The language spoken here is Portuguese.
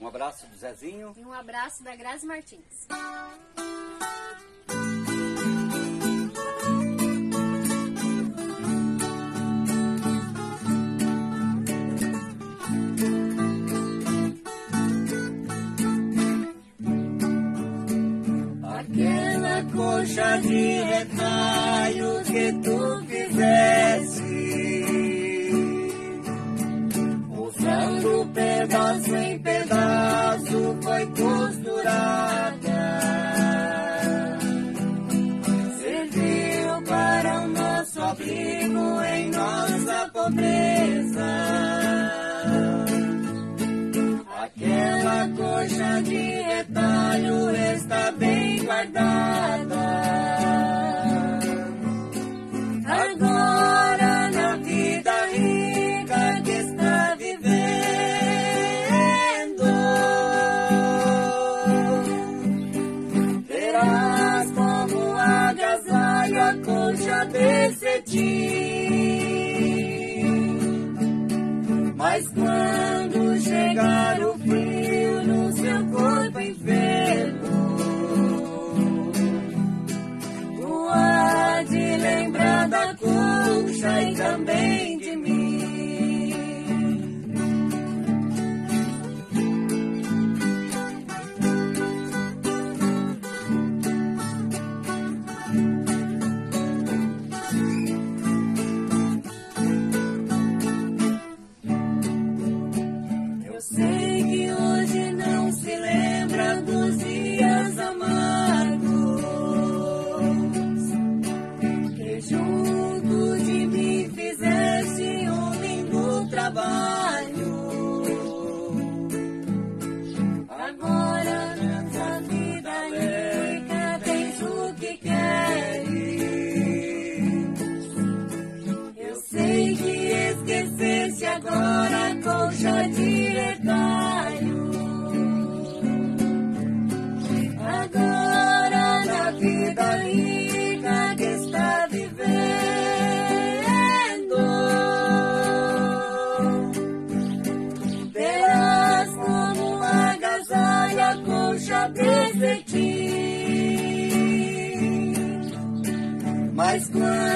Um abraço do Zezinho. E um abraço da Grazi Martins. Aquela coxa de retalho que tu fizeste Usando pedaço em pedaço abrigo em nossa pobreza Aquela coxa de retalho está bem guardada. Cetim. Mas quando chegar o frio no seu corpo enfermo, tu há de lembrar da concha e também take you colcha de cetim. Mas quando